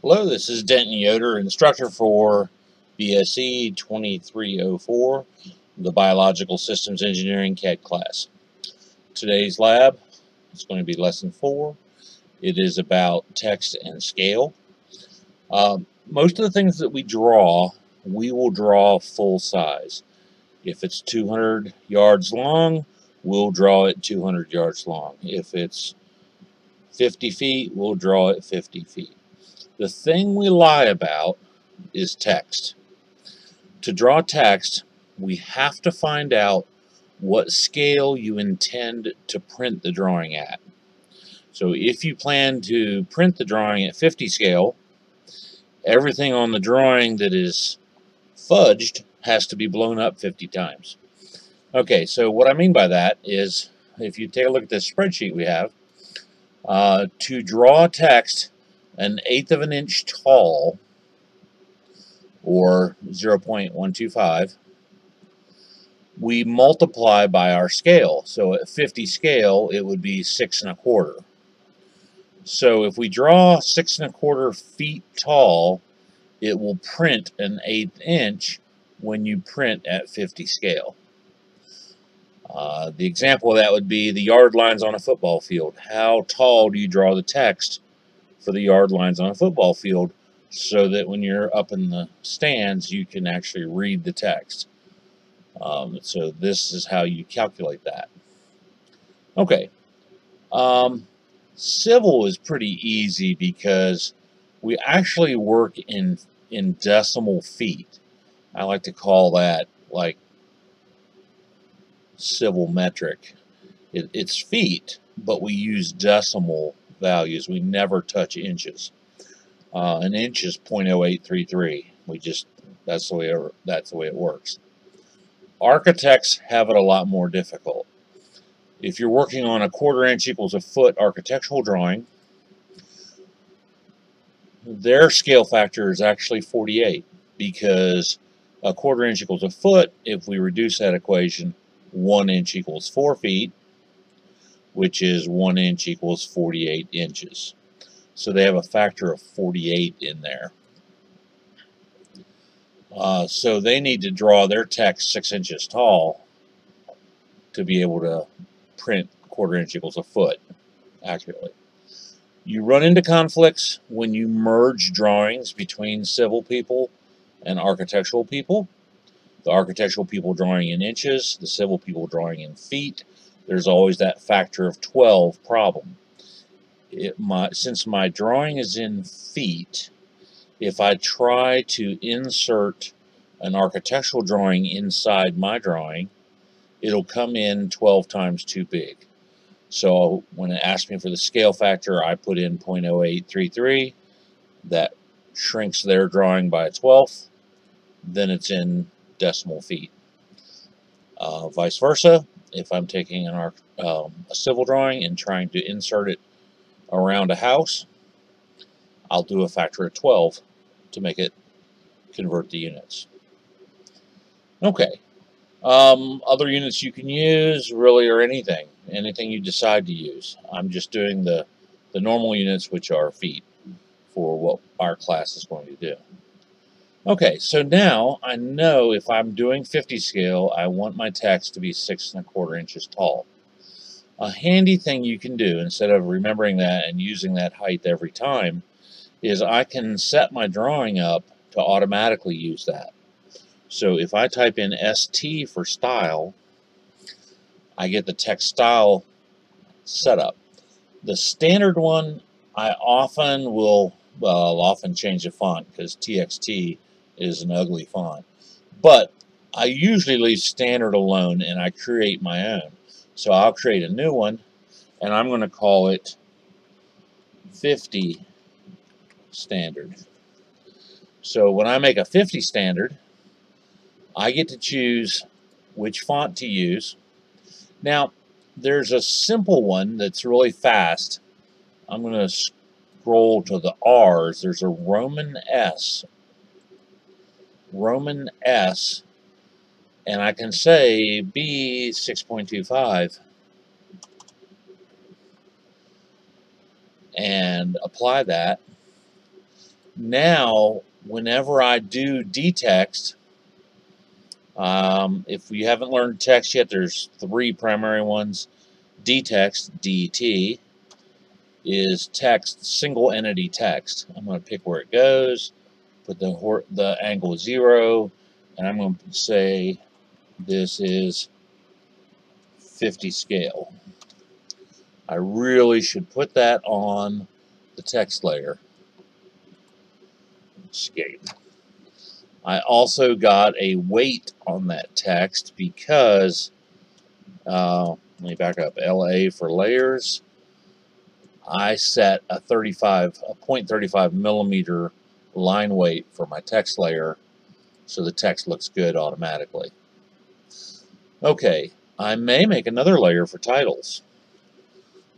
Hello, this is Denton Yoder, instructor for BSE 2304, the Biological Systems Engineering CAD class. Today's lab is going to be lesson 4. It is about text and scale. Uh, most of the things that we draw, we will draw full size. If it's 200 yards long, we'll draw it 200 yards long. If it's 50 feet, we'll draw it 50 feet. The thing we lie about is text. To draw text, we have to find out what scale you intend to print the drawing at. So if you plan to print the drawing at 50 scale, everything on the drawing that is fudged has to be blown up 50 times. Okay, so what I mean by that is, if you take a look at this spreadsheet we have, uh, to draw text an eighth of an inch tall, or 0.125, we multiply by our scale. So at 50 scale, it would be six and a quarter. So if we draw six and a quarter feet tall, it will print an eighth inch when you print at 50 scale. Uh, the example of that would be the yard lines on a football field. How tall do you draw the text for the yard lines on a football field so that when you're up in the stands, you can actually read the text. Um, so this is how you calculate that. Okay. Um, civil is pretty easy because we actually work in in decimal feet. I like to call that like civil metric. It, it's feet, but we use decimal values. We never touch inches. Uh, an inch is 0.0833. We just that's the way it, that's the way it works. Architects have it a lot more difficult. If you're working on a quarter inch equals a foot architectural drawing, their scale factor is actually 48 because a quarter inch equals a foot. If we reduce that equation, one inch equals four feet which is 1 inch equals 48 inches. So they have a factor of 48 in there. Uh, so they need to draw their text 6 inches tall to be able to print quarter inch equals a foot accurately. You run into conflicts when you merge drawings between civil people and architectural people. The architectural people drawing in inches, the civil people drawing in feet, there's always that factor of 12 problem. It, my, since my drawing is in feet, if I try to insert an architectural drawing inside my drawing, it'll come in 12 times too big. So when it asks me for the scale factor, I put in 0.0833. That shrinks their drawing by a twelfth. Then it's in decimal feet. Uh, vice versa, if I'm taking an arc, um, a civil drawing and trying to insert it around a house, I'll do a factor of 12 to make it convert the units. Okay. Um, other units you can use really are anything, anything you decide to use. I'm just doing the, the normal units, which are feet, for what our class is going to do. Okay, so now I know if I'm doing 50 scale, I want my text to be six and a quarter inches tall. A handy thing you can do, instead of remembering that and using that height every time, is I can set my drawing up to automatically use that. So if I type in ST for style, I get the text style setup. The standard one, I often will, well, I'll often change the font because TXT is an ugly font. But I usually leave standard alone and I create my own. So I'll create a new one and I'm going to call it 50 standard. So when I make a 50 standard, I get to choose which font to use. Now, there's a simple one that's really fast. I'm going to scroll to the R's. There's a Roman S Roman S, and I can say B 6.25 and apply that. Now, whenever I do dtext, um, if you haven't learned text yet, there's three primary ones. dtext, DT, is text, single entity text. I'm going to pick where it goes, put the, the angle zero, and I'm going to say this is 50 scale. I really should put that on the text layer. Escape. I also got a weight on that text because, uh, let me back up, LA for layers. I set a 35, a 0.35 millimeter line weight for my text layer so the text looks good automatically. Okay, I may make another layer for titles.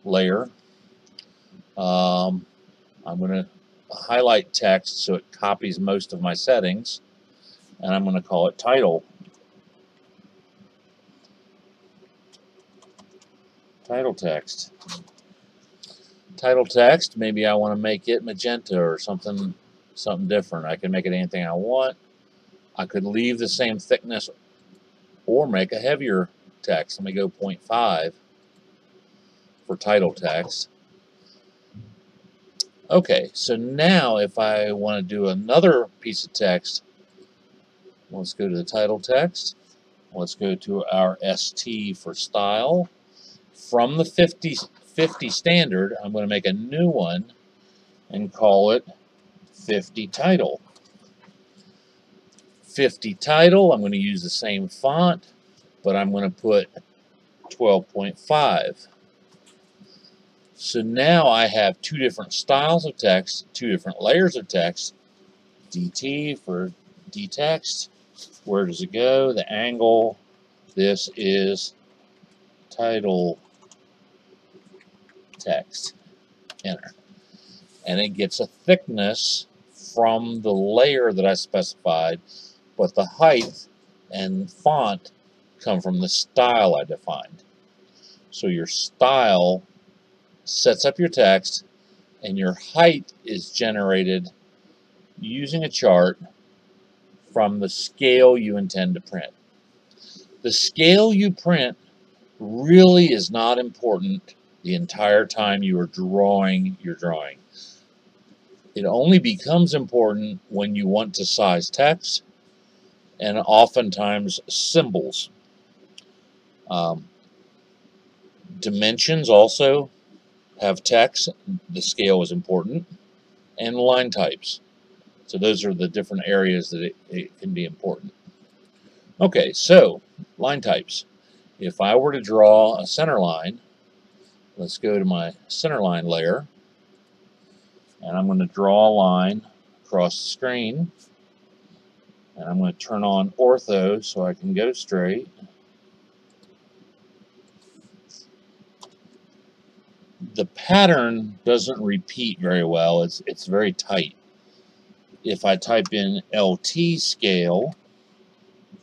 Layer. Um, I'm going to highlight text so it copies most of my settings. And I'm going to call it title. Title text. Title text, maybe I want to make it magenta or something something different. I can make it anything I want. I could leave the same thickness or make a heavier text. Let me go 0.5 for title text. Okay, so now if I want to do another piece of text, let's go to the title text. Let's go to our ST for style. From the 50, 50 standard, I'm going to make a new one and call it 50 title. 50 title, I'm going to use the same font, but I'm going to put 12.5. So now I have two different styles of text, two different layers of text. DT for dtext. Where does it go? The angle. This is title text. Enter. And it gets a thickness from the layer that I specified, but the height and font come from the style I defined. So your style sets up your text and your height is generated using a chart from the scale you intend to print. The scale you print really is not important the entire time you are drawing your drawing. It only becomes important when you want to size text and oftentimes symbols. Um, dimensions also have text. The scale is important. And line types. So those are the different areas that it, it can be important. Okay, so line types. If I were to draw a center line, let's go to my center line layer. And I'm going to draw a line across the screen. And I'm going to turn on ortho so I can go straight. The pattern doesn't repeat very well. It's, it's very tight. If I type in LT scale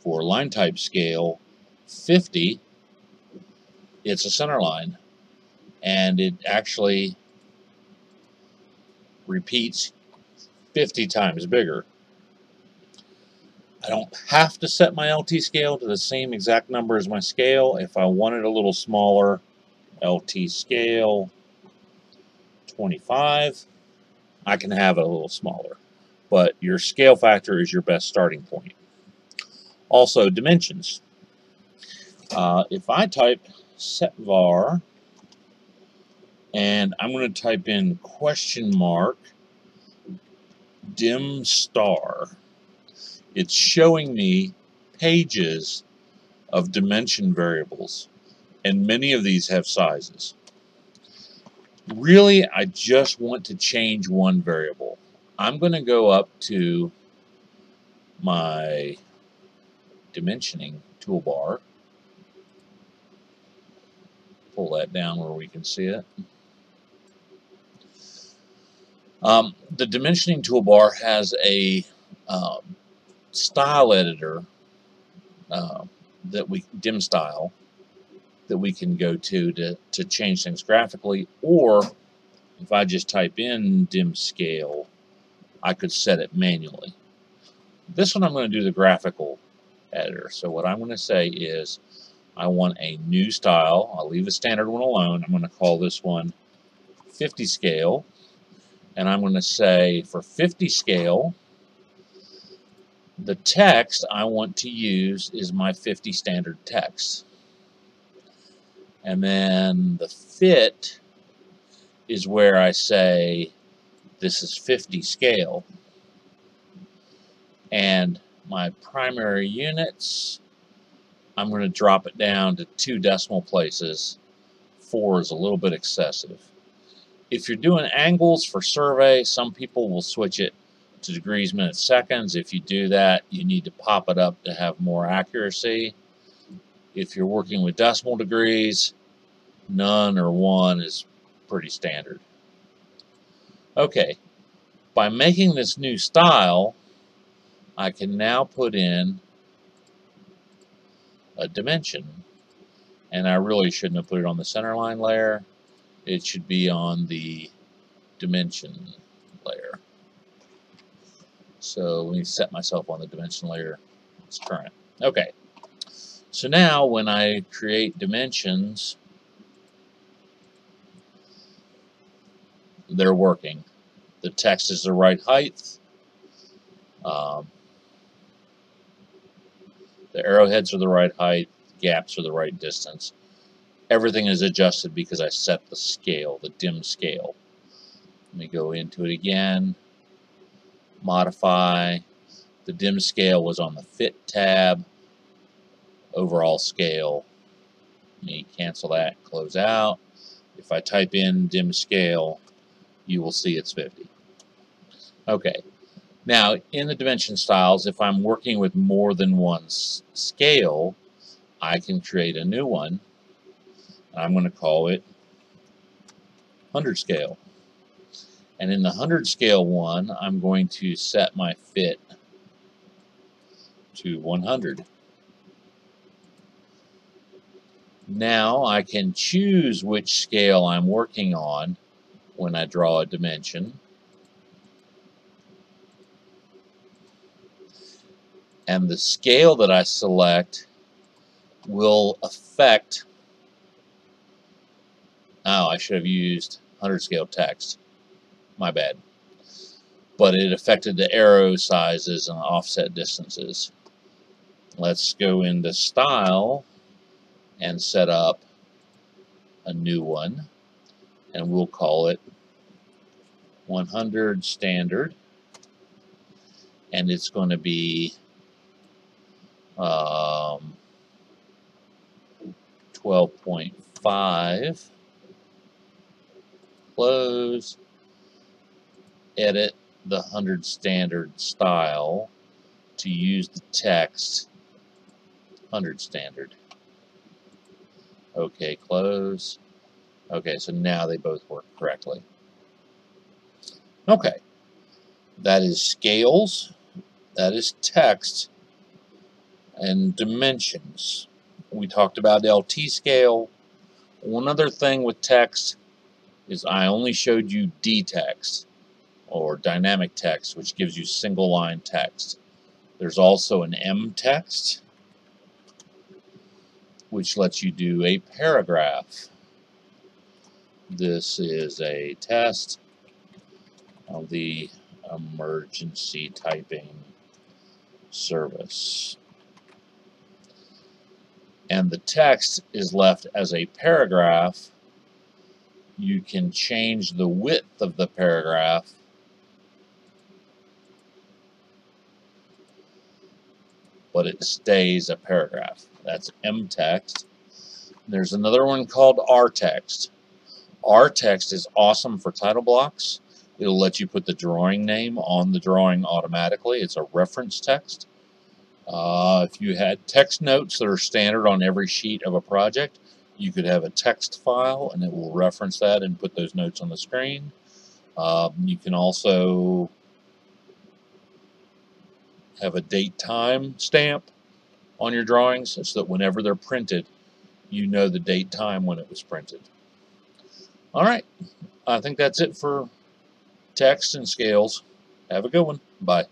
for line type scale 50, it's a center line. And it actually repeats 50 times bigger. I don't have to set my LT scale to the same exact number as my scale. If I want it a little smaller, LT scale 25, I can have it a little smaller. But your scale factor is your best starting point. Also, dimensions. Uh, if I type setvar and I'm going to type in question mark dim star. It's showing me pages of dimension variables, and many of these have sizes. Really, I just want to change one variable. I'm going to go up to my dimensioning toolbar, pull that down where we can see it. Um, the dimensioning toolbar has a um, style editor uh, that we dim style that we can go to, to to change things graphically or if I just type in dim scale I could set it manually. This one I'm going to do the graphical editor. So what I'm going to say is I want a new style. I'll leave the standard one alone. I'm going to call this one 50 scale. And I'm going to say for 50 scale, the text I want to use is my 50 standard text. And then the fit is where I say this is 50 scale. And my primary units, I'm going to drop it down to two decimal places. Four is a little bit excessive. If you're doing angles for survey, some people will switch it to degrees, minutes, seconds. If you do that, you need to pop it up to have more accuracy. If you're working with decimal degrees, none or one is pretty standard. Okay, by making this new style, I can now put in a dimension. And I really shouldn't have put it on the centerline layer. It should be on the dimension layer. So let me set myself on the dimension layer. It's current. Okay. So now when I create dimensions, they're working. The text is the right height. Um, the arrowheads are the right height. Gaps are the right distance. Everything is adjusted because I set the scale, the dim scale. Let me go into it again. Modify. The dim scale was on the Fit tab. Overall scale. Let me cancel that, close out. If I type in dim scale, you will see it's 50. Okay. Now, in the dimension styles, if I'm working with more than one scale, I can create a new one. I'm going to call it 100 scale. And in the 100 scale one, I'm going to set my fit to 100. Now I can choose which scale I'm working on when I draw a dimension. And the scale that I select will affect, oh, I should have used 100 scale text. My bad. But it affected the arrow sizes and offset distances. Let's go into style and set up a new one and we'll call it 100 standard and it's going to be um, 12.5 close edit the 100 standard style to use the text 100 standard okay close Okay, so now they both work correctly. Okay, that is scales, that is text, and dimensions. We talked about LT scale. One other thing with text is I only showed you D-text, or dynamic text, which gives you single line text. There's also an M text, which lets you do a paragraph. This is a test of the emergency typing service. And the text is left as a paragraph. You can change the width of the paragraph but it stays a paragraph. That's M text. There's another one called R text. R text is awesome for title blocks. It'll let you put the drawing name on the drawing automatically. It's a reference text. Uh, if you had text notes that are standard on every sheet of a project, you could have a text file and it will reference that and put those notes on the screen. Um, you can also have a date time stamp on your drawings so that whenever they're printed, you know the date time when it was printed. All right, I think that's it for text and scales. Have a good one. Bye.